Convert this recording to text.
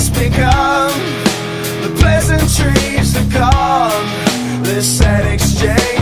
Has just begun. The pleasantries are gone. This sad exchange.